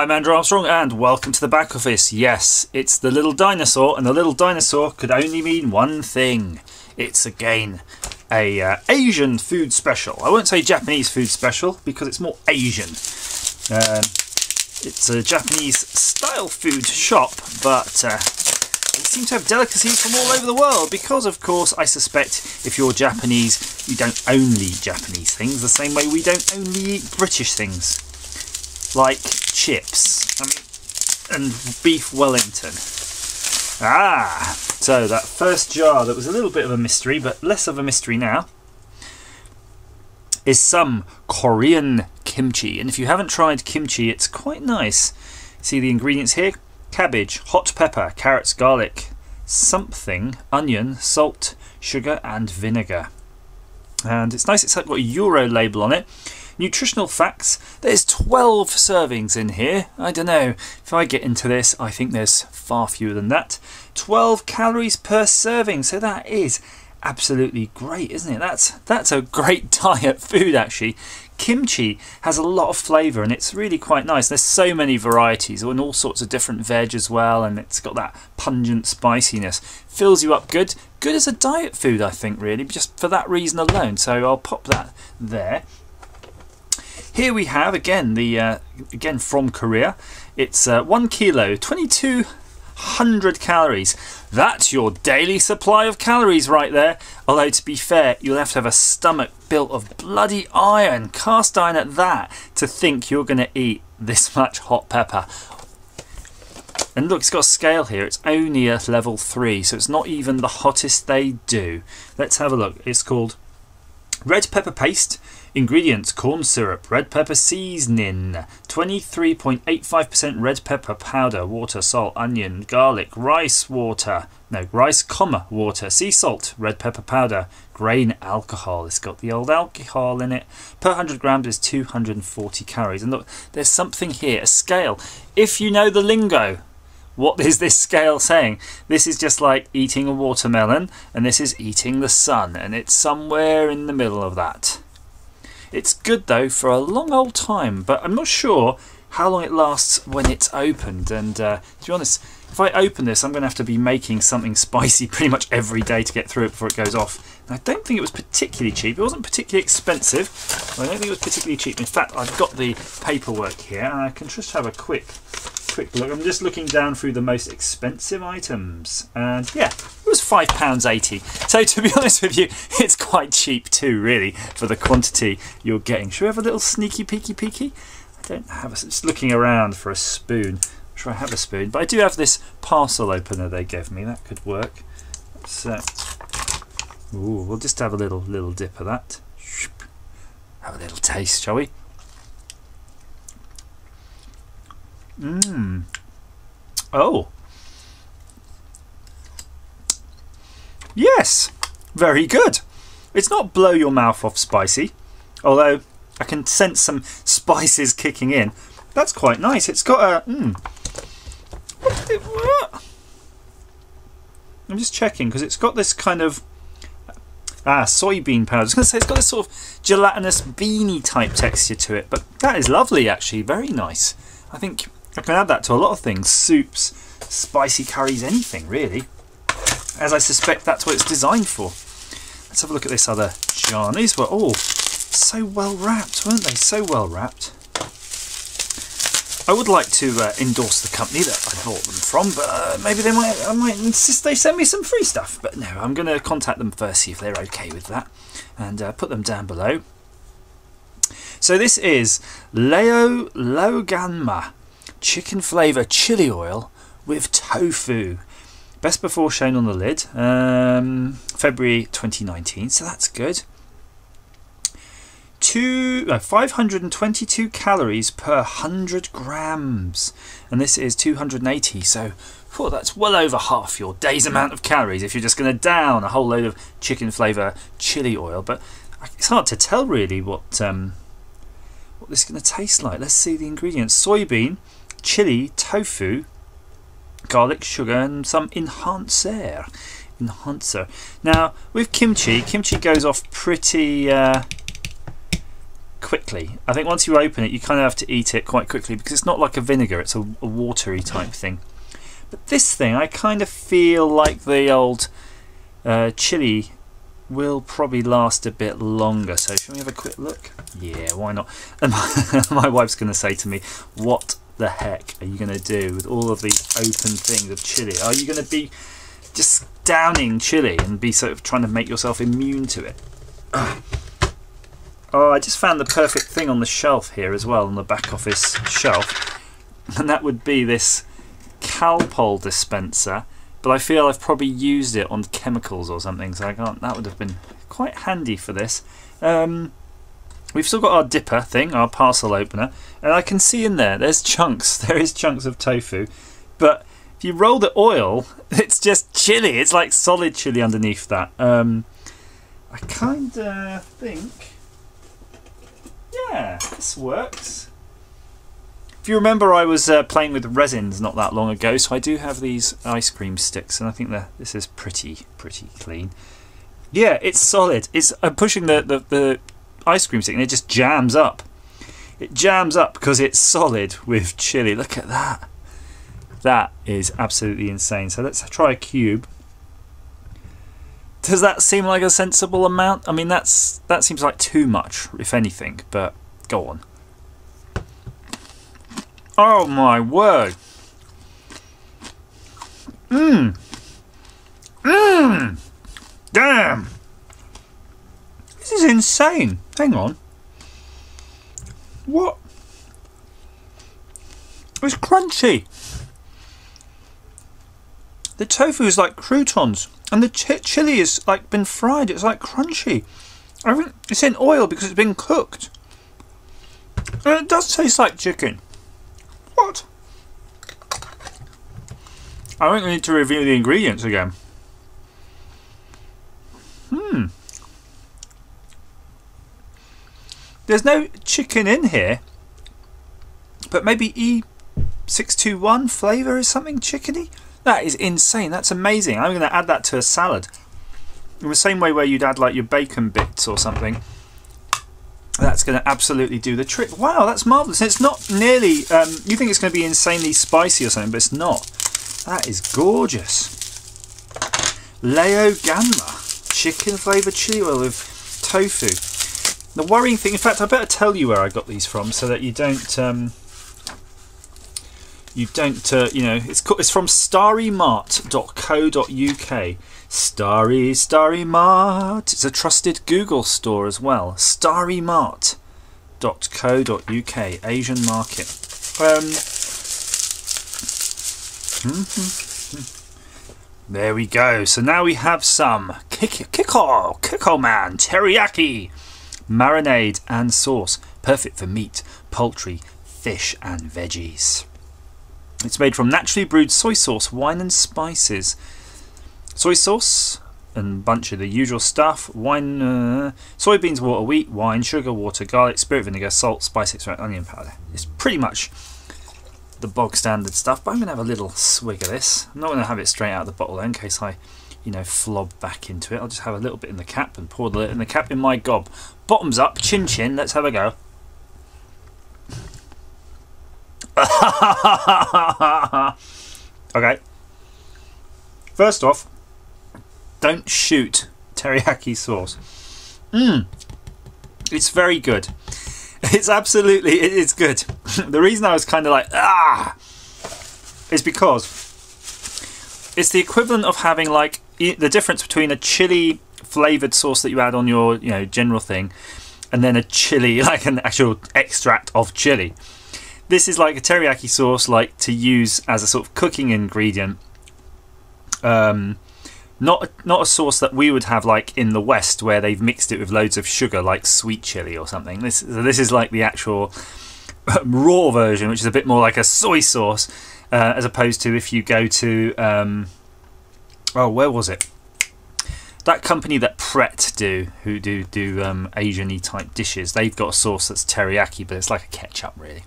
I'm Andrew Armstrong, and welcome to the back office. Yes, it's the little dinosaur, and the little dinosaur could only mean one thing. It's again a uh, Asian food special. I won't say Japanese food special because it's more Asian. Um, it's a Japanese style food shop, but uh, they seem to have delicacies from all over the world because, of course, I suspect if you're Japanese, you don't only eat Japanese things the same way we don't only eat British things like chips. I mean, and beef Wellington. Ah, so that first jar that was a little bit of a mystery, but less of a mystery now, is some Korean kimchi. And if you haven't tried kimchi, it's quite nice. See the ingredients here? Cabbage, hot pepper, carrots, garlic, something, onion, salt, sugar, and vinegar. And it's nice, it's got a Euro label on it. Nutritional facts there's 12 servings in here. I don't know. If I get into this, I think there's far fewer than that. 12 calories per serving, so that is absolutely great, isn't it? That's that's a great diet food actually. Kimchi has a lot of flavour and it's really quite nice. There's so many varieties and all sorts of different veg as well, and it's got that pungent spiciness. Fills you up good. Good as a diet food, I think, really, just for that reason alone. So I'll pop that there. Here we have again the uh, again from Korea. It's uh, one kilo, 2200 calories. That's your daily supply of calories right there. Although to be fair, you'll have to have a stomach built of bloody iron, cast iron at that, to think you're going to eat this much hot pepper. And look, it's got a scale here. It's only at level 3, so it's not even the hottest they do. Let's have a look. It's called Red Pepper Paste Ingredients corn syrup, red pepper seasoning, 23.85% red pepper powder, water, salt, onion, garlic, rice water, no, rice, comma, water, sea salt, red pepper powder, grain alcohol. It's got the old alcohol in it. Per 100 grams is 240 calories. And look, there's something here, a scale. If you know the lingo, what is this scale saying? This is just like eating a watermelon, and this is eating the sun, and it's somewhere in the middle of that. It's good though for a long old time, but I'm not sure how long it lasts when it's opened. And uh, to be honest, if I open this, I'm going to have to be making something spicy pretty much every day to get through it before it goes off. And I don't think it was particularly cheap. It wasn't particularly expensive. I don't think it was particularly cheap. In fact, I've got the paperwork here, and I can just have a quick quick look. I'm just looking down through the most expensive items, and yeah, it was five pounds eighty. So to be honest with you, it's quite cheap too, really, for the quantity you're getting. Should we have a little sneaky peeky peeky? I don't have a. Just looking around for a spoon. I'm sure I have a spoon, but I do have this parcel opener they gave me. That could work. So, uh, ooh, we'll just have a little little dip of that. Have a little taste, shall we? Mmm. Oh. Yes. Very good. It's not blow your mouth off spicy, although I can sense some spices kicking in. That's quite nice. It's got a. Mm. I'm just checking because it's got this kind of. Ah, soybean powder. I was going to say it's got this sort of gelatinous beanie type texture to it, but that is lovely actually. Very nice. I think I can add that to a lot of things soups, spicy curries, anything really. As I suspect that's what it's designed for. Let's have a look at this other jar. These were all so well wrapped, weren't they? So well wrapped. I would like to uh, endorse the company that I bought them from, but uh, maybe they might. I might insist they send me some free stuff. But no, I'm going to contact them first, see if they're okay with that, and uh, put them down below. So this is Leo Loganma chicken flavour chili oil with tofu. Best before shown on the lid, um, February 2019, so that's good. Two, uh, 522 calories per 100 grams, and this is 280, so oh, that's well over half your day's amount of calories if you're just going to down a whole load of chicken flavour chili oil. But it's hard to tell really what um, what this is going to taste like. Let's see the ingredients: soybean, chili, tofu, garlic, sugar, and some enhancer. Enhancer. Now, with kimchi, kimchi goes off pretty. Uh, quickly. I think once you open it, you kind of have to eat it quite quickly because it's not like a vinegar, it's a, a watery type thing. But this thing, I kind of feel like the old uh, chili will probably last a bit longer. So, shall we have a quick look? Yeah, why not? And my, my wife's going to say to me, What the heck are you going to do with all of these open things of chili? Are you going to be just downing chili and be sort of trying to make yourself immune to it? Oh, I just found the perfect thing on the shelf here as well, on the back office shelf. And that would be this Calpol dispenser. But I feel I've probably used it on chemicals or something, so I can't. That would have been quite handy for this. Um, we've still got our dipper thing, our parcel opener, and I can see in there, there's chunks. There is chunks of tofu, but if you roll the oil, it's just chili. It's like solid chili underneath that. Um, I kind of think yeah, this works. If you remember, I was uh, playing with resins not that long ago, so I do have these ice cream sticks, and I think that this is pretty, pretty clean. Yeah, it's solid. It's I'm pushing the, the, the ice cream stick, and it just jams up. It jams up because it's solid with chili. Look at that. That is absolutely insane. So let's try a cube. Does that seem like a sensible amount? I mean, that's that seems like too much, if anything. But go on. Oh my word! Mmm. Mmm. Damn. This is insane. Hang on. What? It's crunchy. The tofu is like croutons. And the ch chili is like been fried. It's like crunchy. I think it's in oil because it's been cooked. And it does taste like chicken. What? I think we need to review the ingredients again. There's no chicken in here, but maybe E621 flavour is something chickeny? That is insane. That's amazing. I'm going to add that to a salad. In the same way where you'd add like your bacon bits or something. That's going to absolutely do the trick. Wow, that's marvellous. It's not nearly... Um, you think it's going to be insanely spicy or something, but it's not. That is gorgeous. Leo Gamma. Chicken flavoured chili oil with tofu. The worrying thing... In fact, I better tell you where I got these from so that you don't... Um, you don't, uh, you know, it's it's from starrymart.co.uk. Starry, Starry Mart. It's a trusted Google store as well. Starrymart.co.uk, Asian market. Um, there we go. So now we have some Kiko, Kikkoman, teriyaki, marinade and sauce. Perfect for meat, poultry, fish and veggies. It's made from naturally brewed soy sauce, wine and spices. Soy sauce and bunch of the usual stuff. Wine, uh, soybeans, water, wheat, wine, sugar, water, garlic, spirit vinegar, salt, spice extract, onion powder. It's pretty much the bog standard stuff, but I'm going to have a little swig of this. I'm not going to have it straight out of the bottle though, in case I, you know, flob back into it. I'll just have a little bit in the cap and pour the in the cap in my gob. Bottoms up, chin chin, let's have a go. okay. First off, don't shoot teriyaki sauce. Mmm. It's very good. It's absolutely it is good. the reason I was kind of like ah is because it's the equivalent of having like the difference between a chili flavored sauce that you add on your you know general thing and then a chili like an actual extract of chili this is like a teriyaki sauce, like to use as a sort of cooking ingredient. Um, not not a sauce that we would have like in the West, where they've mixed it with loads of sugar, like sweet chili or something. This this is like the actual raw version, which is a bit more like a soy sauce, uh, as opposed to if you go to um, oh, where was it? That company that Pret do, who do do um, Asian-y type dishes, they've got a sauce that's teriyaki, but it's like a ketchup really.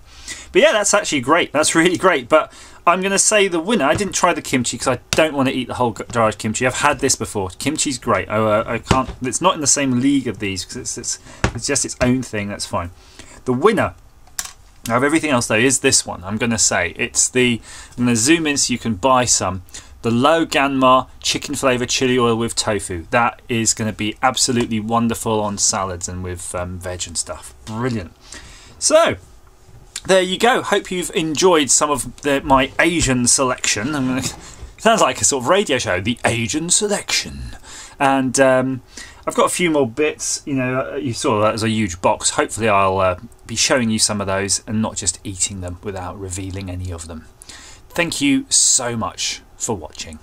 But yeah, that's actually great. That's really great. But I'm going to say the winner. I didn't try the kimchi because I don't want to eat the whole dried kimchi. I've had this before. Kimchi's great. Oh, uh, I can't. It's not in the same league of these because it's, it's it's just its own thing. That's fine. The winner of everything else though is this one. I'm going to say it's the. I'm going to zoom in so you can buy some. The Low ganma chicken flavour chili oil with tofu. That is going to be absolutely wonderful on salads and with um, veg and stuff. Brilliant. So, there you go. Hope you've enjoyed some of the, my Asian selection. Sounds like a sort of radio show, the Asian selection. And um, I've got a few more bits. You know, uh, you saw that as a huge box. Hopefully, I'll uh, be showing you some of those and not just eating them without revealing any of them. Thank you so much for watching.